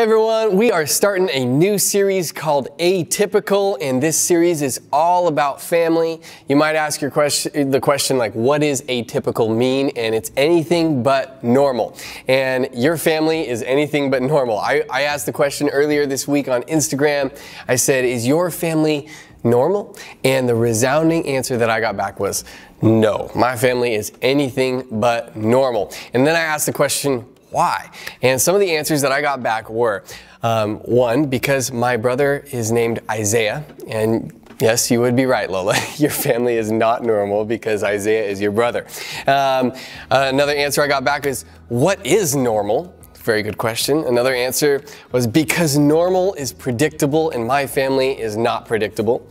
Hey everyone, we are starting a new series called Atypical, and this series is all about family. You might ask your question, the question like, what does atypical mean? And it's anything but normal. And your family is anything but normal. I, I asked the question earlier this week on Instagram. I said, is your family normal? And the resounding answer that I got back was, no, my family is anything but normal. And then I asked the question, why? And some of the answers that I got back were um, one, because my brother is named Isaiah, and Yes, you would be right, Lola. Your family is not normal because Isaiah is your brother. Um, another answer I got back is, What is normal? Very good question. Another answer was, Because normal is predictable and my family is not predictable.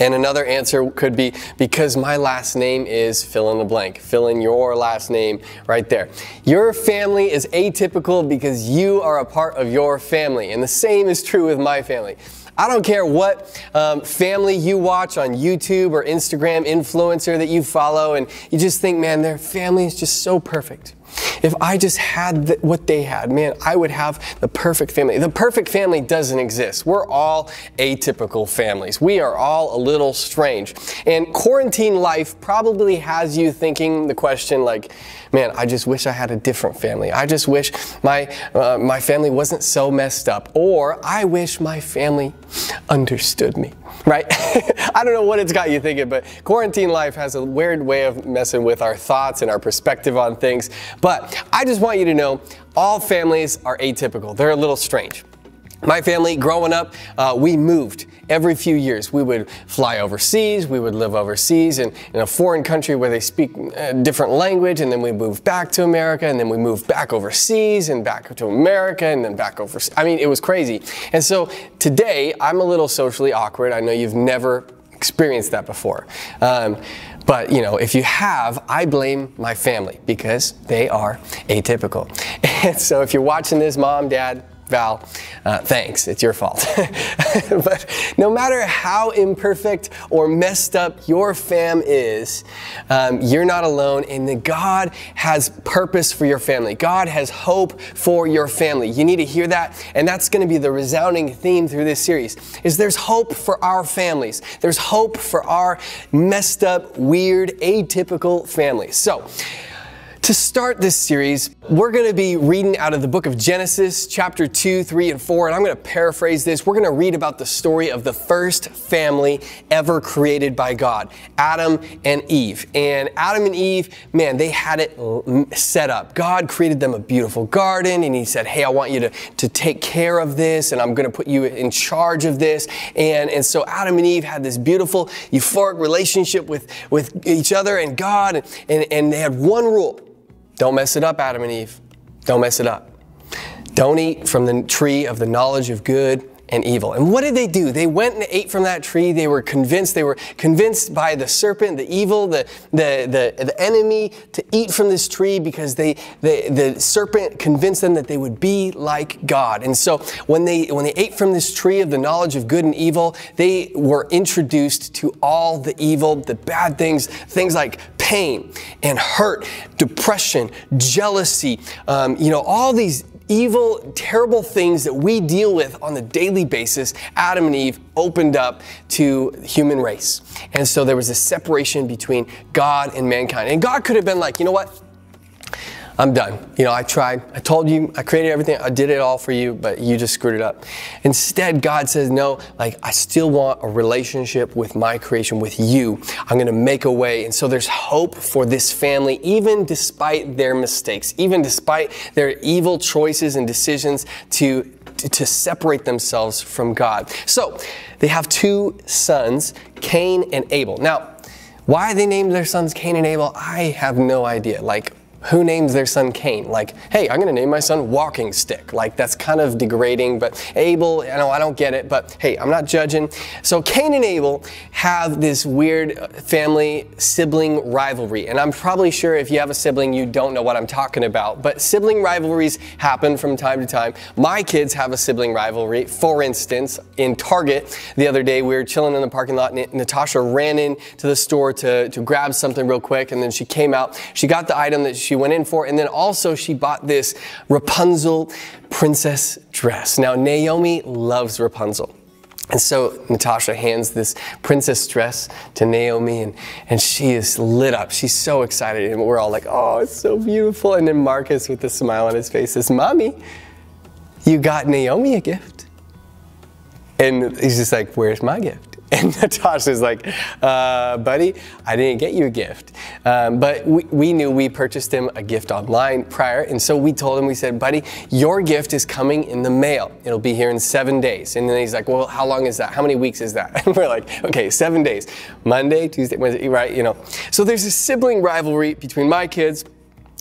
And another answer could be because my last name is fill in the blank. Fill in your last name right there. Your family is atypical because you are a part of your family. And the same is true with my family. I don't care what um, family you watch on YouTube or Instagram, influencer that you follow, and you just think, man, their family is just so perfect. If I just had what they had, man, I would have the perfect family. The perfect family doesn't exist. We're all atypical families. We are all a little strange. And quarantine life probably has you thinking the question like, man, I just wish I had a different family. I just wish my, uh, my family wasn't so messed up. Or I wish my family understood me right? I don't know what it's got you thinking, but quarantine life has a weird way of messing with our thoughts and our perspective on things. But I just want you to know all families are atypical, they're a little strange. My family, growing up, uh, we moved every few years. We would fly overseas, we would live overseas in, in a foreign country where they speak a different language, and then we moved back to America, and then we moved back overseas, and back to America, and then back overseas. I mean, it was crazy. And so today, I'm a little socially awkward. I know you've never experienced that before. Um, but you know, if you have, I blame my family because they are atypical. And so if you're watching this, mom, dad, Val, uh, thanks, it's your fault. but no matter how imperfect or messed up your fam is, um, you're not alone, and that God has purpose for your family. God has hope for your family. You need to hear that, and that's going to be the resounding theme through this series. Is there's hope for our families. There's hope for our messed up, weird, atypical families. So. To start this series, we're going to be reading out of the book of Genesis, chapter 2, 3, and 4, and I'm going to paraphrase this. We're going to read about the story of the first family ever created by God, Adam and Eve. And Adam and Eve, man, they had it set up. God created them a beautiful garden, and He said, Hey, I want you to, to take care of this, and I'm going to put you in charge of this. And, and so Adam and Eve had this beautiful, euphoric relationship with, with each other and God, and, and, and they had one rule don't mess it up, Adam and Eve. Don't mess it up. Don't eat from the tree of the knowledge of good and evil. And what did they do? They went and ate from that tree. They were convinced. They were convinced by the serpent, the evil, the, the, the, the enemy to eat from this tree because they, the, the serpent convinced them that they would be like God. And so when they, when they ate from this tree of the knowledge of good and evil, they were introduced to all the evil, the bad things, things like pain and hurt, depression, jealousy, um, you know, all these evil, terrible things that we deal with on the daily basis, Adam and Eve opened up to human race. And so there was a separation between God and mankind. And God could have been like, you know what? I'm done. You know, I tried. I told you, I created everything. I did it all for you, but you just screwed it up. Instead, God says, no, like, I still want a relationship with my creation, with you. I'm going to make a way. And so there's hope for this family, even despite their mistakes, even despite their evil choices and decisions to, to separate themselves from God. So they have two sons, Cain and Abel. Now, why they named their sons Cain and Abel, I have no idea. Like, who names their son Cain? Like, hey, I'm gonna name my son Walking Stick. Like, that's kind of degrading, but Abel, I know I don't get it, but hey, I'm not judging. So Cain and Abel have this weird family sibling rivalry, and I'm probably sure if you have a sibling, you don't know what I'm talking about, but sibling rivalries happen from time to time. My kids have a sibling rivalry. For instance, in Target the other day, we were chilling in the parking lot, and Natasha ran into the store to, to grab something real quick, and then she came out. She got the item that she she went in for. And then also she bought this Rapunzel princess dress. Now, Naomi loves Rapunzel. And so Natasha hands this princess dress to Naomi, and, and she is lit up. She's so excited. And we're all like, oh, it's so beautiful. And then Marcus, with a smile on his face, says, Mommy, you got Naomi a gift. And he's just like, Where's my gift? And Natasha's like, uh, buddy, I didn't get you a gift. Um, but we, we knew we purchased him a gift online prior. And so we told him, we said, buddy, your gift is coming in the mail. It'll be here in seven days. And then he's like, well, how long is that? How many weeks is that? And we're like, okay, seven days. Monday, Tuesday, Wednesday, right? You know. So there's a sibling rivalry between my kids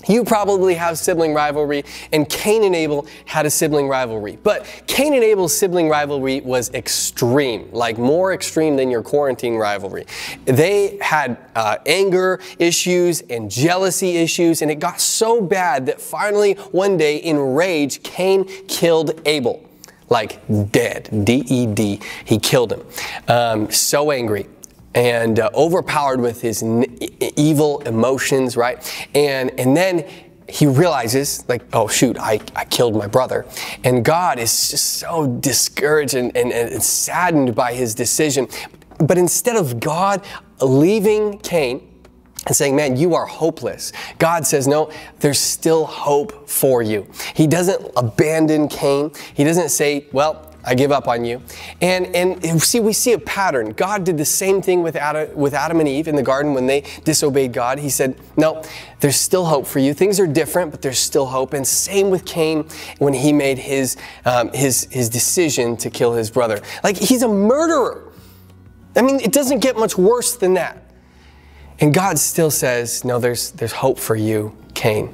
you probably have sibling rivalry, and Cain and Abel had a sibling rivalry. But Cain and Abel's sibling rivalry was extreme, like more extreme than your quarantine rivalry. They had uh, anger issues and jealousy issues, and it got so bad that finally, one day, in rage, Cain killed Abel. Like dead, D E D. He killed him. Um, so angry and uh, overpowered with his n- evil emotions, right? And and then he realizes, like, oh shoot, I, I killed my brother. And God is just so discouraged and, and, and saddened by his decision. But instead of God leaving Cain, and saying, Man, you are hopeless. God says, No, there's still hope for you. He doesn't abandon Cain. He doesn't say, Well, I give up on you. And, and see, we see a pattern. God did the same thing with Adam, with Adam and Eve in the garden when they disobeyed God. He said, No, there's still hope for you. Things are different, but there's still hope. And same with Cain when he made his, um, his, his decision to kill his brother. Like, he's a murderer. I mean, it doesn't get much worse than that. And God still says, No, there's, there's hope for you Cain.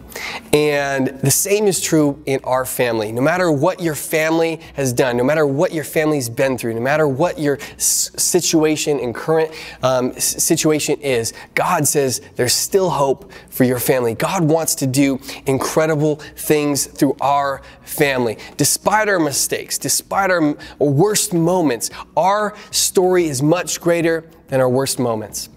And the same is true in our family. No matter what your family has done, no matter what your family's been through, no matter what your situation and current um, situation is, God says there's still hope for your family. God wants to do incredible things through our family. Despite our mistakes, despite our worst moments, our story is much greater than our worst moments.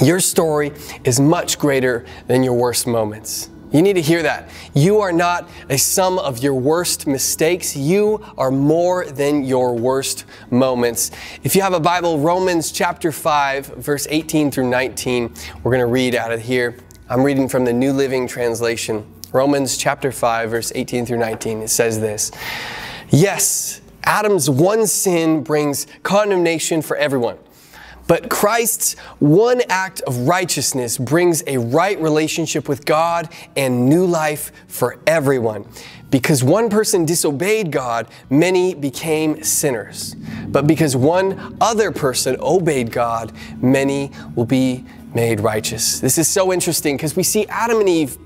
Your story is much greater than your worst moments. You need to hear that. You are not a sum of your worst mistakes. You are more than your worst moments. If you have a Bible, Romans chapter 5, verse 18 through 19, we're going to read out of here. I'm reading from the New Living Translation. Romans chapter 5, verse 18 through 19. It says this Yes, Adam's one sin brings condemnation for everyone. But Christ's one act of righteousness brings a right relationship with God and new life for everyone. Because one person disobeyed God, many became sinners. But because one other person obeyed God, many will be made righteous. This is so interesting because we see Adam and Eve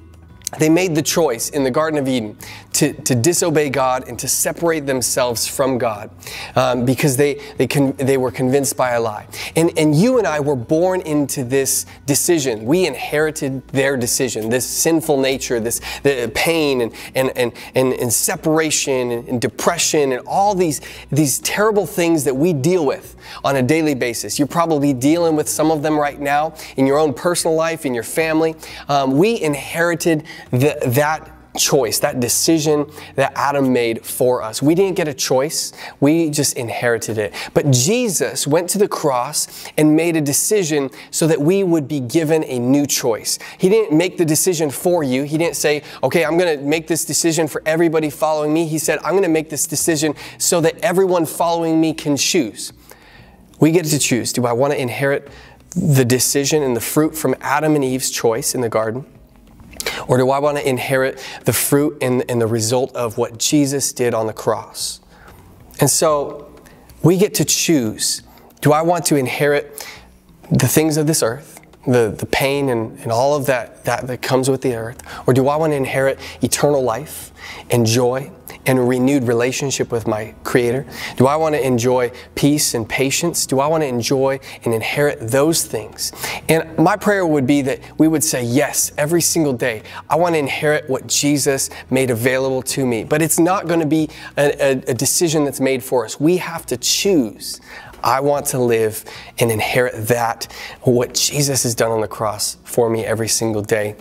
they made the choice in the Garden of Eden to, to disobey God and to separate themselves from God um, because they, they, con- they were convinced by a lie. And, and you and I were born into this decision. We inherited their decision, this sinful nature, this the pain and, and, and, and, and separation and, and depression and all these, these terrible things that we deal with on a daily basis. You're probably dealing with some of them right now in your own personal life, in your family. Um, we inherited that choice, that decision that Adam made for us. We didn't get a choice, we just inherited it. But Jesus went to the cross and made a decision so that we would be given a new choice. He didn't make the decision for you. He didn't say, okay, I'm going to make this decision for everybody following me. He said, I'm going to make this decision so that everyone following me can choose. We get to choose. Do I want to inherit the decision and the fruit from Adam and Eve's choice in the garden? Or do I want to inherit the fruit and, and the result of what Jesus did on the cross? And so we get to choose. Do I want to inherit the things of this earth, the, the pain and, and all of that, that that comes with the earth? Or do I want to inherit eternal life and joy and a renewed relationship with my Creator? Do I want to enjoy peace and patience? Do I want to enjoy and inherit those things? And my prayer would be that we would say, Yes, every single day. I want to inherit what Jesus made available to me. But it's not going to be a, a, a decision that's made for us. We have to choose. I want to live and inherit that, what Jesus has done on the cross for me every single day.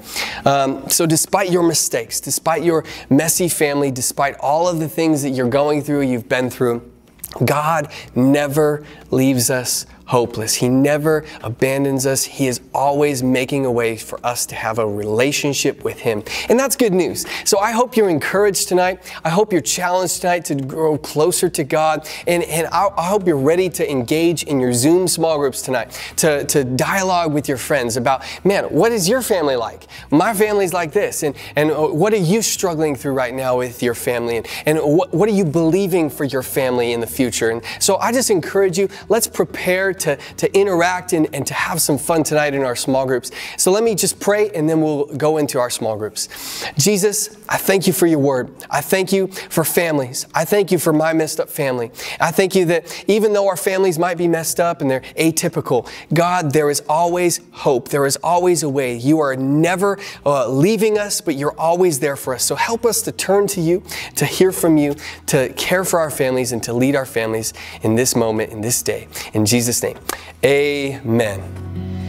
Um, so, despite your mistakes, despite your messy family, despite all of the things that you're going through, you've been through, God never leaves us hopeless. He never abandons us. He is always making a way for us to have a relationship with Him. And that's good news. So I hope you're encouraged tonight. I hope you're challenged tonight to grow closer to God. And, and I, I hope you're ready to engage in your Zoom small groups tonight, to, to dialogue with your friends about, man, what is your family like? My family's like this. And, and uh, what are you struggling through right now with your family? And, and what, what are you believing for your family in the future? And so I just encourage you, let's prepare to, to interact and, and to have some fun tonight in our small groups. So let me just pray and then we'll go into our small groups. Jesus, I thank you for your word. I thank you for families. I thank you for my messed up family. I thank you that even though our families might be messed up and they're atypical, God, there is always hope. There is always a way. You are never uh, leaving us, but you're always there for us. So help us to turn to you, to hear from you, to care for our families, and to lead our families in this moment, in this day. In Jesus' name, amen.